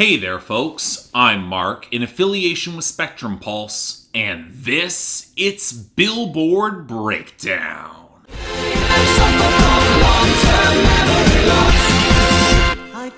Hey there, folks. I'm Mark in affiliation with Spectrum Pulse, and this it's Billboard Breakdown. I.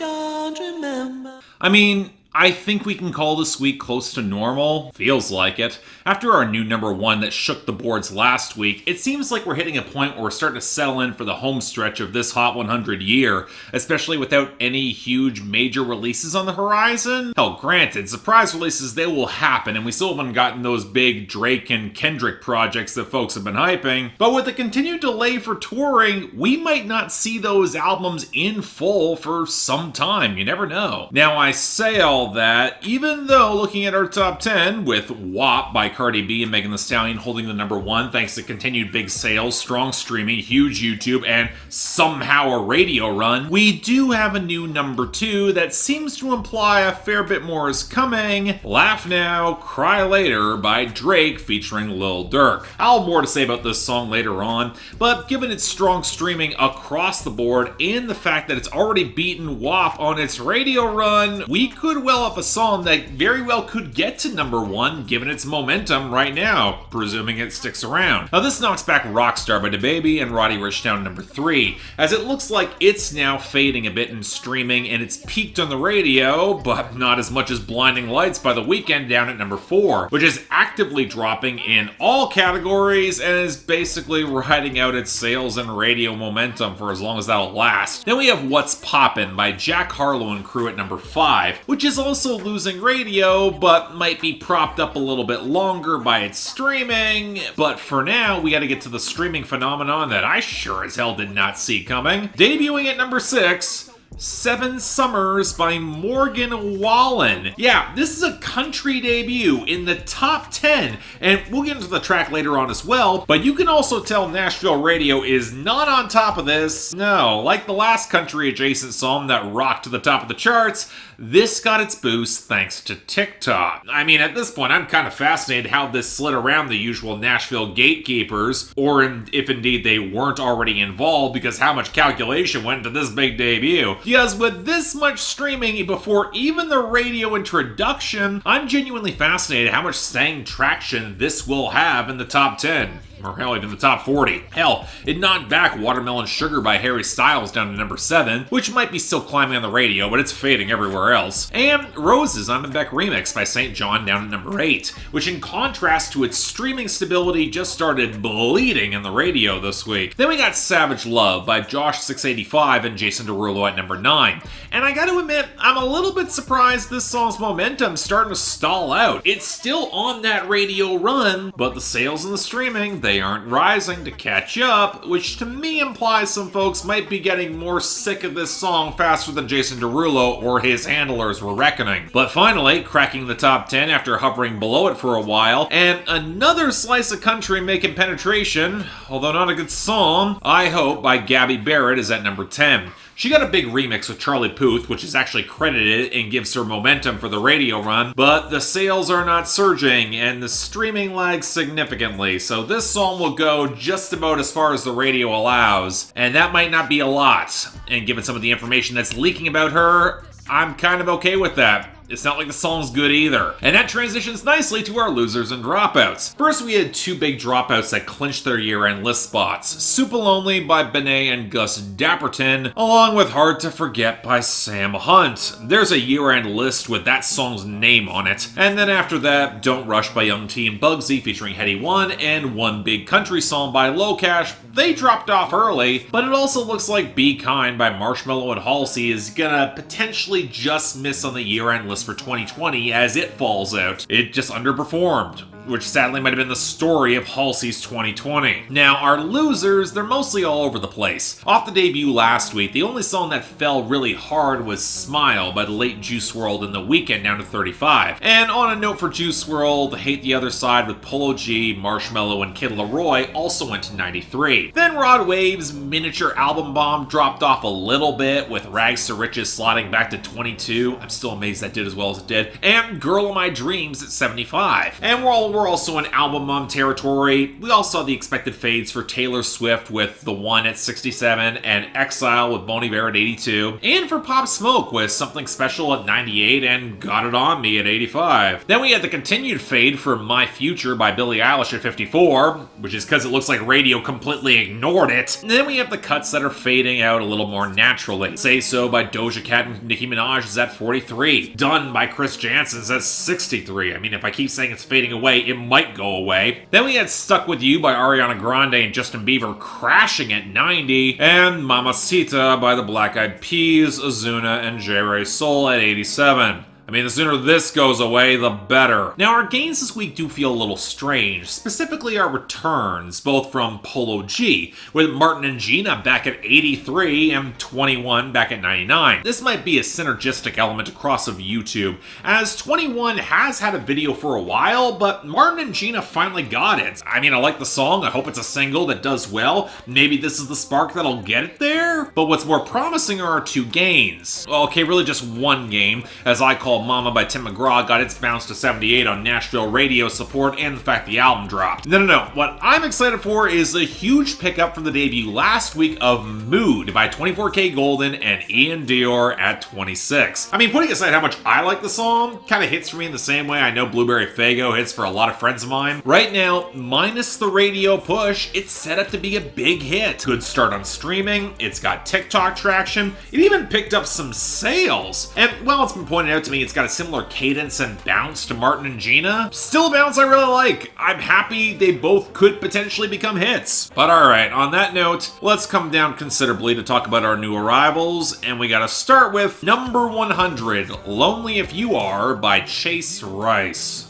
I mean, I think we can call this week close to normal. Feels like it. After our new number one that shook the boards last week, it seems like we're hitting a point where we're starting to settle in for the home stretch of this Hot 100 year, especially without any huge major releases on the horizon. Hell, granted, surprise releases they will happen, and we still haven't gotten those big Drake and Kendrick projects that folks have been hyping. But with the continued delay for touring, we might not see those albums in full for some time. You never know. Now, I say all that, even though looking at our top 10 with WAP by Cardi B and Megan Thee Stallion holding the number one thanks to continued big sales, strong streaming, huge YouTube, and somehow a radio run, we do have a new number two that seems to imply a fair bit more is coming. Laugh Now, Cry Later by Drake featuring Lil Durk. I'll have more to say about this song later on, but given its strong streaming across the board and the fact that it's already beaten WAP on its radio run, we could well have a song that very well could get to number one given its momentum right now, presuming it sticks around. Now this knocks back Rockstar by DaBaby and Roddy Ricch down number three, as it looks like it's now fading a bit in streaming and it's peaked on the radio, but not as much as Blinding Lights by The Weeknd down at number four, which is actively dropping in all categories and is basically riding out its sales and radio momentum for as long as that'll last. Then we have What's Poppin' by Jack Harlow and crew at number five, which is also losing radio, but might be propped up a little bit longer by its streaming. But for now, we gotta get to the streaming phenomenon that I sure as hell did not see coming. Debuting at number six, Seven Summers by Morgan Wallen. Yeah, this is a country debut in the top 10, and we'll get into the track later on as well, but you can also tell Nashville Radio is not on top of this. No, like the last country adjacent song that rocked to the top of the charts, this got its boost thanks to TikTok. I mean, at this point, I'm kind of fascinated how this slid around the usual Nashville gatekeepers, or if indeed they weren't already involved, because how much calculation went into this big debut. Because with this much streaming before even the radio introduction, I'm genuinely fascinated how much staying traction this will have in the top 10 or hell, even the top 40. Hell, it knocked back Watermelon Sugar by Harry Styles down to number 7, which might be still climbing on the radio, but it's fading everywhere else. And Roses Imanbek remix by SAINt JHN down to number 8, which in contrast to its streaming stability just started bleeding in the radio this week. Then we got Savage Love by Jawsh 685 and Jason Derulo at number 9. And I gotta admit, I'm a little bit surprised this song's momentum's starting to stall out. It's still on that radio run, but the sales and the streaming, they aren't rising to catch up, which to me implies some folks might be getting more sick of this song faster than Jason Derulo or his handlers were reckoning. But finally, cracking the top 10 after hovering below it for a while, and another slice of country making penetration, although not a good song, I Hope by Gabby Barrett is at number 10. She got a big remix with Charlie Puth, which is actually credited and gives her momentum for the radio run, but the sales are not surging and the streaming lags significantly, so this song will go just about as far as the radio allows, and that might not be a lot. And given some of the information that's leaking about her, I'm kind of okay with that. It's not like the song's good either. And that transitions nicely to our losers and dropouts. First, we had two big dropouts that clinched their year-end list spots. Super Lonely by Benee and Gus Dapperton, along with Hard to Forget by Sam Hunt. There's a year-end list with that song's name on it. And then after that, Don't Rush by Young T and Bugsey featuring Headie One, and One Big Country Song by LoCash. They dropped off early, but it also looks like Be Kind by Marshmello and Halsey is gonna potentially just miss on the year-end list for 2020 as it falls out. It just underperformed which sadly might have been the story of Halsey's 2020. Now, our losers, they're mostly all over the place. Off the debut last week, the only song that fell really hard was Smile by the late Juice WRLD in the Weeknd down to 35. And on a note for Juice WRLD, Hate the Other Side with Polo G, Marshmello, and Kid Laroi also went to 93. Then Rod Wave's miniature album bomb dropped off a little bit, with Rags to Riches sliding back to 22. I'm still amazed that did as well as it did. And Girl of My Dreams at 75. And we're all we're also in album mom territory, we all saw the expected fades for Taylor Swift with The One at 67 and Exile with Bon Iver at 82, and for Pop Smoke with Something Special at 98 and Got It On Me at 85. Then we had the continued fade for My Future by Billie Eilish at 54, which is because it looks like radio completely ignored it. And then we have the cuts that are fading out a little more naturally. Say So by Doja Cat and Nicki Minaj is at 43. Done by Chris Janson's at 63. I mean, if I keep saying it's fading away, it might go away. Then we had Stuck With You by Ariana Grande and Justin Bieber crashing at 90, and Mamacita by the Black Eyed Peas, Ozuna, and J. Rey Soul at 87. I mean, the sooner this goes away, the better. Now, our gains this week do feel a little strange, specifically our returns, both from Polo G, with Martin and Gina back at 83 and 21 back at 99. This might be a synergistic element across of YouTube, as 21 has had a video for a while, but Martin and Gina finally got it. I mean, I like the song, I hope it's a single that does well, maybe this is the spark that'll get it there? But what's more promising are our two gains. Okay, really just one game, as I call Mama by Tim McGraw got its bounce to 78 on Nashville radio support and the fact the album dropped. No, no, no. What I'm excited for is a huge pickup from the debut last week of Mood by 24kGoldn and Ian Dior at 26. I mean, putting aside how much I like the song, kind of hits for me in the same way I know Blueberry Faygo hits for a lot of friends of mine. Right now, minus the radio push, it's set up to be a big hit. Good start on streaming, it's got TikTok traction, it even picked up some sales. And, well, it's been pointed out to me it's got a similar cadence and bounce to Martin and Gina. Still a bounce I really like. I'm happy they both could potentially become hits. But alright, on that note, let's come down considerably to talk about our new arrivals, and we gotta start with number 100, Lonely If You Are by Chase Rice.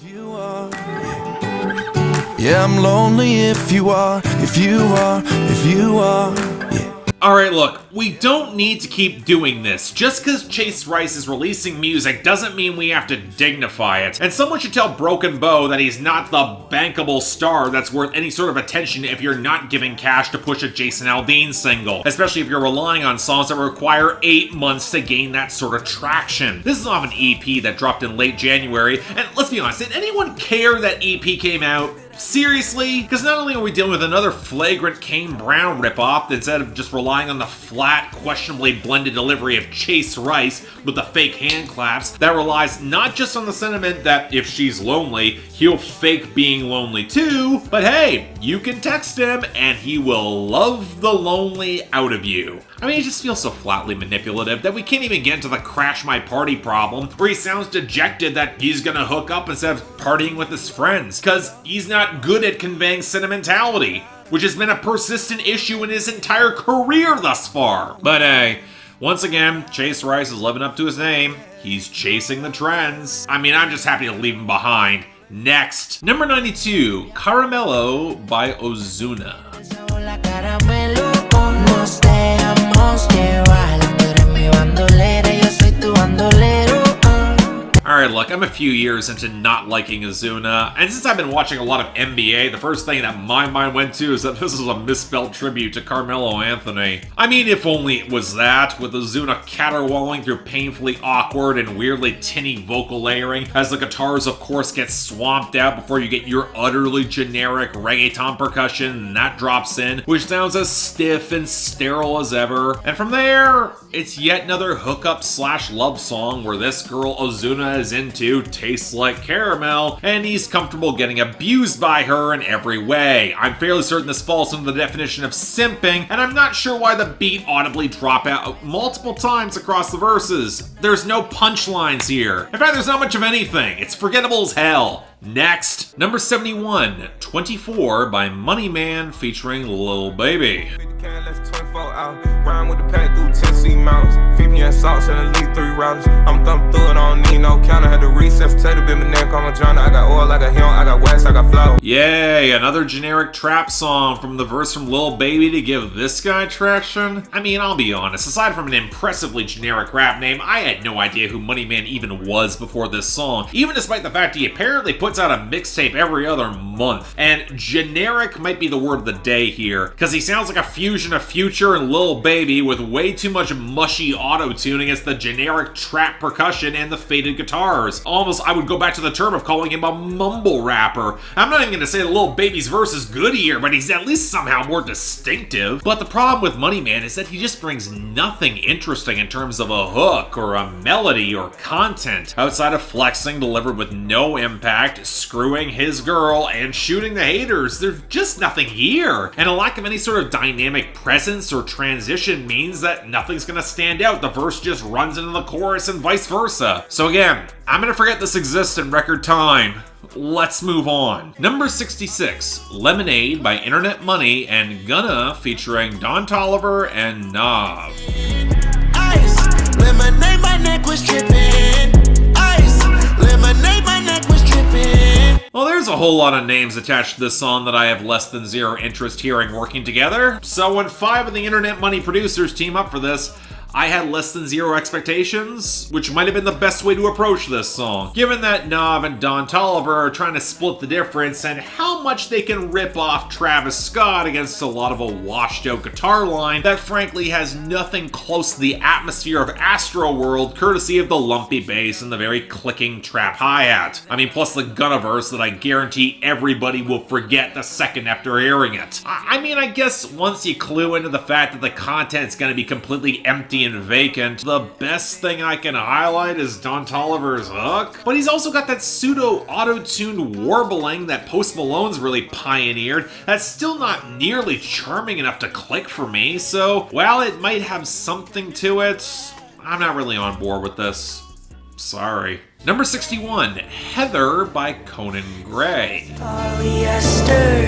Yeah, I'm lonely if you are, if you are, if you are. Alright, look, we don't need to keep doing this. Just because Chase Rice is releasing music doesn't mean we have to dignify it. And someone should tell Broken Bow that he's not the bankable star that's worth any sort of attention if you're not giving cash to push a Jason Aldean single, especially if you're relying on songs that require eight months to gain that sort of traction. This is off an EP that dropped in late January, and let's be honest, did anyone care that EP came out? Seriously? Because not only are we dealing with another flagrant Kane Brown ripoff, instead of just relying on the flat, questionably blended delivery of Chase Rice with the fake hand claps, that relies not just on the sentiment that if she's lonely, he'll fake being lonely too, but hey, you can text him and he will love the lonely out of you. I mean, he just feels so flatly manipulative that we can't even get into the crash my party problem, where he sounds dejected that he's gonna hook up instead of partying with his friends, because he's not good at conveying sentimentality, which has been a persistent issue in his entire career thus far. But hey, once again, Chase Rice is living up to his name. He's chasing the trends. I mean, I'm just happy to leave him behind. Next, number 92, Caramelo by Ozuna. Alright, look, I'm a few years into not liking Ozuna, and since I've been watching a lot of NBA, the first thing that my mind went to is that this is a misspelled tribute to Carmelo Anthony. I mean, if only it was that, with Ozuna caterwauling through painfully awkward and weirdly tinny vocal layering, as the guitars, of course, get swamped out before you get your utterly generic reggaeton percussion, and that drops in, which sounds as stiff and sterile as ever. And from there, it's yet another hookup slash love song where this girl Ozuna into tastes like caramel, and he's comfortable getting abused by her in every way. I'm fairly certain this falls under the definition of simping, and I'm not sure why the beat audibly drop out multiple times across the verses. There's no punchlines here. In fact, there's not much of anything. It's forgettable as hell. Next, number 71, 24 by Money Man featuring Lil Baby. 50 can, less 24 hours. Rhyme with the pack through Tennessee mountains. 50 and salts and elite three rounds. I'm thumping through it, I don't need no counter. Had to reset, potato bit my neck on my John. I got oil, I got him, I got wax, I got flour. Yay, another generic trap song from the verse from Lil Baby to give this guy traction? I mean, I'll be honest, aside from an impressively generic rap name, I had no idea who Money Man even was before this song, even despite the fact he apparently puts out a mixtape every other month. And generic might be the word of the day here, because he sounds like a fusion of Future and Lil Baby with way too much mushy auto-tune against the generic trap percussion and the faded guitars. Almost, I would go back to the term of calling him a mumble rapper. I'm not even gonna say the Lil Baby's verse is good here, but he's at least somehow more distinctive. But the problem with Money Man is that he just brings nothing interesting in terms of a hook or a melody or content outside of flexing delivered with no impact, screwing his girl, and shooting the haters. There's just nothing here. And a lack of any sort of dynamic presence or transition means that nothing's gonna stand out. The verse just runs into the chorus and vice versa. So again, I'm gonna forget this exists in record time. Let's move on. Number 66, Lemonade by Internet Money and Gunna featuring Don Toliver and Nav. Ice, lemonade, my neck was. Well, there's a whole lot of names attached to this song that I have less than zero interest hearing working together. So when five of the Internet Money producers team up for this, I had less than zero expectations, which might have been the best way to approach this song, given that Nav and Don Toliver are trying to split the difference and how much they can rip off Travis Scott against a lot of a washed out guitar line that frankly has nothing close to the atmosphere of Astroworld courtesy of the lumpy bass and the very clicking trap hi-hat. I mean, plus the Gunna verse that I guarantee everybody will forget the second after hearing it. I, I mean, I guess once you clue into the fact that the content's gonna be completely empty vacant, the best thing I can highlight is Don Toliver's hook. But he's also got that pseudo auto-tuned warbling that Post Malone's really pioneered that's still not nearly charming enough to click for me, so while it might have something to it, I'm not really on board with this. Sorry. Number 61, Heather by Conan Gray. Polyester,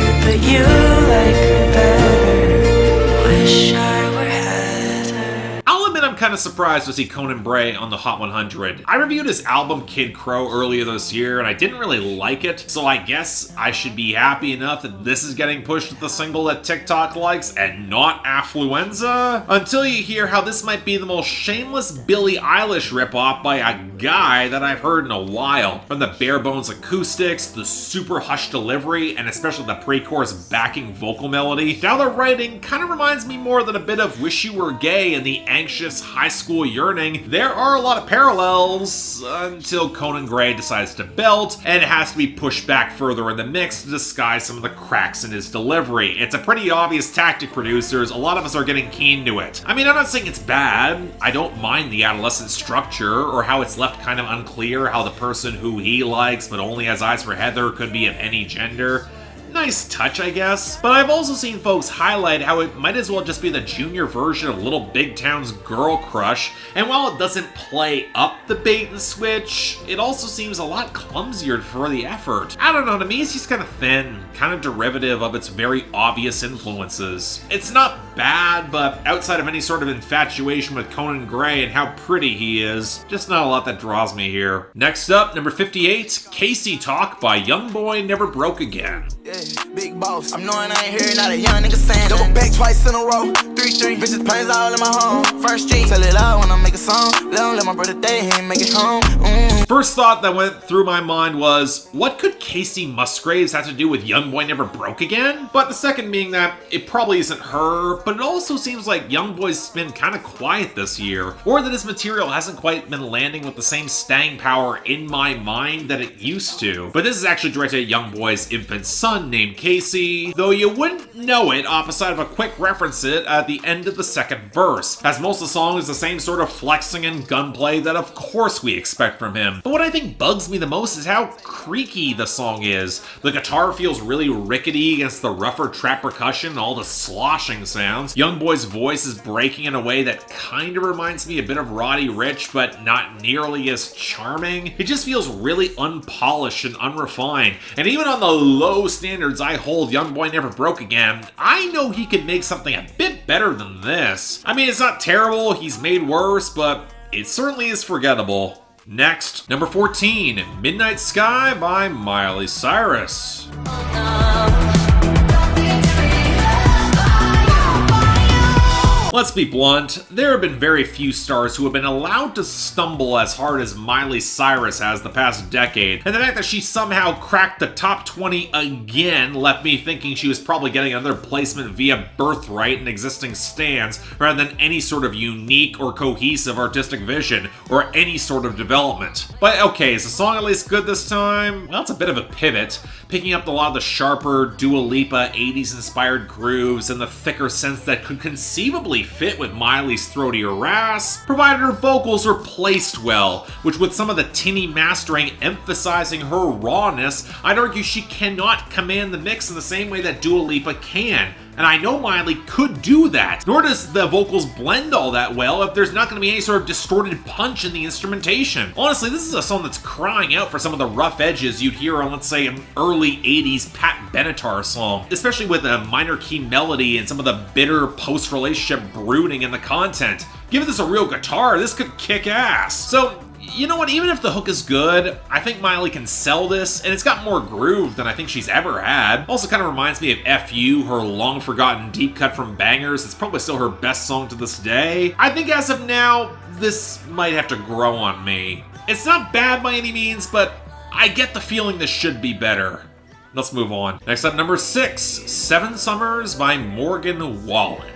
I'm kind of surprised to see Conan Gray on the Hot 100. I reviewed his album Kid Krow earlier this year and I didn't really like it, so I guess I should be happy enough that this is getting pushed at the single that TikTok likes and not Affluenza. Until you hear how this might be the most shameless Billie Eilish ripoff by a guy that I've heard in a while. From the bare bones acoustics, the super hushed delivery, and especially the pre-chorus backing vocal melody, now the writing kind of reminds me more than a bit of Wish You Were Gay and the anxious high school yearning. There are a lot of parallels until Conan Gray decides to belt, and has to be pushed back further in the mix to disguise some of the cracks in his delivery. It's a pretty obvious tactic, producers. A lot of us are getting keen to it. I mean, I'm not saying it's bad. I don't mind the adolescent structure or how it's left kind of unclear how the person who he likes but only has eyes for Heather could be of any gender. Nice touch, I guess. But I've also seen folks highlight how it might as well just be the junior version of Little Big Town's Girl Crush, and while it doesn't play up the bait and switch, it also seems a lot clumsier for the effort. I don't know, to me it's just kind of thin, kind of derivative of its very obvious influences. It's not bad, but outside of any sort of infatuation with Conan Gray and how pretty he is, just not a lot that draws me here. Next up, number 58, Kacey Talk by YoungBoy Never Broke Again. Yeah, big boss. I'm knowing I ain't hearing not a young nigga saying Double back twice in a row. Three, three. Bitches planes all in my home. First street. Tell it out when I make a song. Let him let my brother day, he ain't make it home. Mm. First thought that went through my mind was, what could Kacey Musgraves have to do with YoungBoy Never Broke Again? But the second being that it probably isn't her, but it also seems like YoungBoy's been kind of quiet this year, or that his material hasn't quite been landing with the same staying power in my mind that it used to. But this is actually directed at YoungBoy's infant son named Kacey, though you wouldn't know it off opposite of a quick reference it at the end of the second verse, as most of the song is the same sort of flexing and gunplay that of course we expect from him. But what I think bugs me the most is how creaky the song is. The guitar feels really rickety against the rougher trap percussion and all the sloshing sounds. YoungBoy's voice is breaking in a way that kind of reminds me a bit of Roddy Ricch, but not nearly as charming. It just feels really unpolished and unrefined. And even on the low standards I hold YoungBoy Never Broke Again, I know he can make something a bit better than this. I mean, it's not terrible, he's made worse, but it certainly is forgettable. Next, number 14, Midnight Sky by Miley Cyrus. Let's be blunt, there have been very few stars who have been allowed to stumble as hard as Miley Cyrus has the past decade, and the fact that she somehow cracked the top 20 again left me thinking she was probably getting another placement via birthright and existing stands, rather than any sort of unique or cohesive artistic vision, or any sort of development. But okay, is the song at least good this time? Well, it's a bit of a pivot, picking up a lot of the sharper Dua Lipa 80s inspired grooves and the thicker sense that could conceivably fit with Miley's throatier rasp, provided her vocals are placed well, which with some of the tinny mastering emphasizing her rawness, I'd argue she cannot command the mix in the same way that Dua Lipa can. And I know Miley could do that, nor does the vocals blend all that well if there's not going to be any sort of distorted punch in the instrumentation. Honestly, this is a song that's crying out for some of the rough edges you'd hear on, let's say, an early 80s Pat Benatar song, especially with a minor key melody and some of the bitter post-relationship brooding in the content. Give this a real guitar, this could kick ass. So, you know what, even if the hook is good, I think Miley can sell this, and it's got more groove than I think she's ever had. Also kind of reminds me of F.U., her long-forgotten deep cut from Bangerz. It's probably still her best song to this day. I think as of now, this might have to grow on me. It's not bad by any means, but I get the feeling this should be better. Let's move on. Next up, number six, Seven Summers by Morgan Wallen.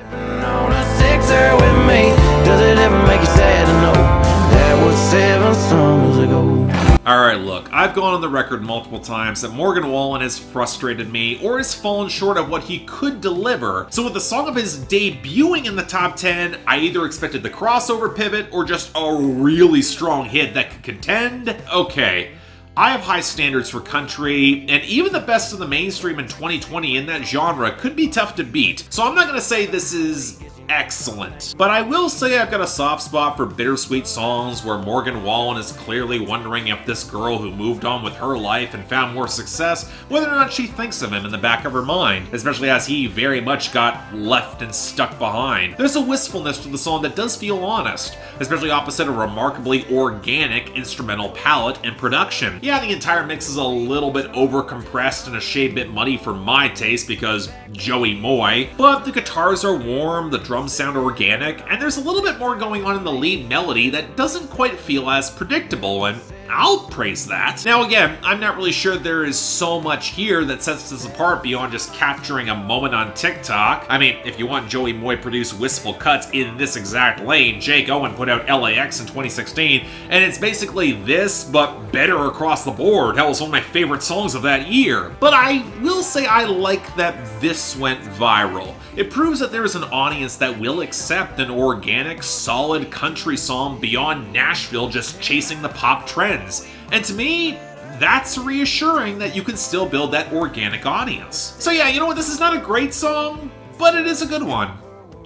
Seven summers ago? Alright, look, I've gone on the record multiple times that Morgan Wallen has frustrated me or has fallen short of what he could deliver, so with the song of his debuting in the top 10, I either expected the crossover pivot or just a really strong hit that could contend. Okay. I have high standards for country, and even the best of the mainstream in 2020 in that genre could be tough to beat. So I'm not to say this is excellent. But I will say I've got a soft spot for bittersweet songs where Morgan Wallen is clearly wondering if this girl who moved on with her life and found more success, whether or not she thinks of him in the back of her mind, especially as he very much got left and stuck behind. There's a wistfulness to the song that does feel honest, especially opposite a remarkably organic instrumental palette and production. Yeah, the entire mix is a little bit over-compressed and a shade bit muddy for my taste because Joey Moi, but the guitars are warm, the drums sound organic, and there's a little bit more going on in the lead melody that doesn't quite feel as predictable, and I'll praise that. Now again, I'm not really sure there is so much here that sets this apart beyond just capturing a moment on TikTok. I mean, if you want Joey Moi produced wistful cuts in this exact lane, Jake Owen put out LAX in 2016, and it's basically this, but better across the board. That was one of my favorite songs of that year. But I will say I like that this went viral. It proves that there is an audience that will accept an organic, solid country song beyond Nashville just chasing the pop trends. And to me, that's reassuring that you can still build that organic audience. So yeah, you know what, this is not a great song, but it is a good one.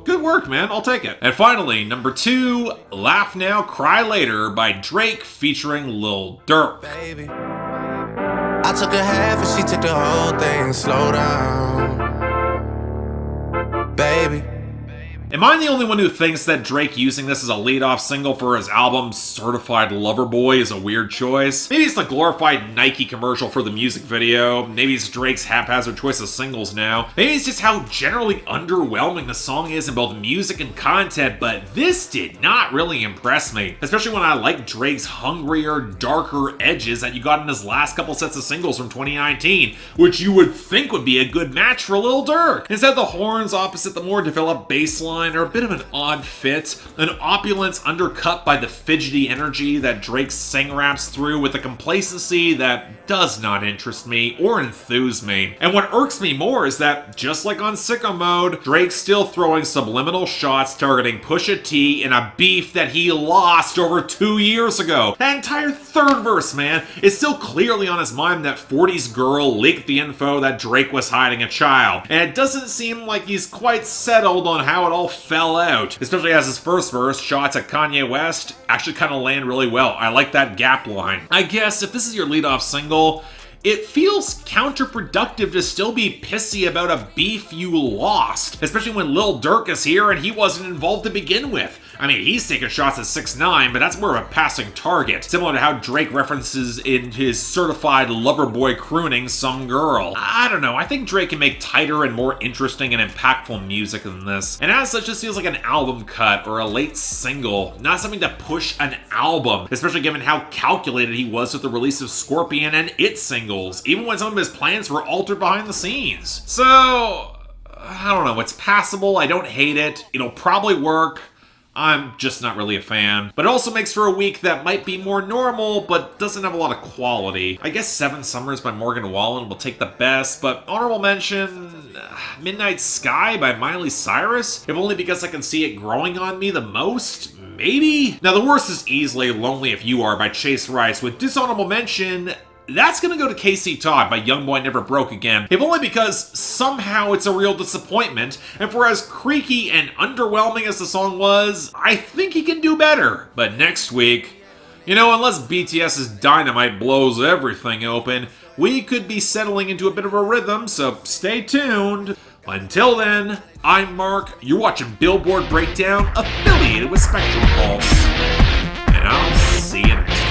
Good work, man. I'll take it. And finally, number two, Laugh Now, Cry Later by Drake featuring Lil Durk. baby. I took a half and she took the whole thing. Slow down, baby. Am I the only one who thinks that Drake using this as a lead-off single for his album Certified Lover Boy is a weird choice? Maybe it's the glorified Nike commercial for the music video. Maybe it's Drake's haphazard choice of singles now. Maybe it's just how generally underwhelming the song is in both music and content, but this did not really impress me. Especially when I like Drake's hungrier, darker edges that you got in his last couple sets of singles from 2019, which you would think would be a good match for Lil Durk. Instead, the horns opposite the more developed bass line are a bit of an odd fit, an opulence undercut by the fidgety energy that Drake sing raps through with a complacency that does not interest me or enthuse me. And what irks me more is that, just like on Sicko Mode, Drake's still throwing subliminal shots targeting Pusha T in a beef that he lost over two years ago. That entire third verse, man, is still clearly on his mind that 40s girl leaked the info that Drake was hiding a child. And it doesn't seem like he's quite settled on how it all fell out, especially as his first verse, shots at Kanye West, actually kind of land really well. I like that gap line. I guess if this is your leadoff single, it feels counterproductive to still be pissy about a beef you lost, especially when Lil Durk is here and he wasn't involved to begin with. I mean, he's taking shots at 6ix9ine, but that's more of a passing target, similar to how Drake references in his certified lover boy crooning some girl. I don't know, I think Drake can make tighter and more interesting and impactful music than this, and as such, this feels like an album cut or a late single, not something to push an album, especially given how calculated he was with the release of Scorpion and It singles, even when some of his plans were altered behind the scenes. So, I don't know, it's passable, I don't hate it, it'll probably work. I'm just not really a fan. But it also makes for a week that might be more normal, but doesn't have a lot of quality. I guess Seven Summers by Morgan Wallen will take the best, but honorable mention, uh, Midnight Sky by Miley Cyrus, if only because I can see it growing on me the most. Maybe? Now, the worst is easily Lonely If You Are by Chase Rice, with dishonorable mention, that's gonna go to Kacey Talk by YoungBoy Never Broke Again, if only because somehow it's a real disappointment, and for as creaky and underwhelming as the song was, I think he can do better. But next week, you know, unless BTS's Dynamite blows everything open, we could be settling into a bit of a rhythm, so stay tuned. Until then, I'm Mark, you're watching Billboard Breakdown, affiliated with Spectrum Pulse, and I'll see you next time.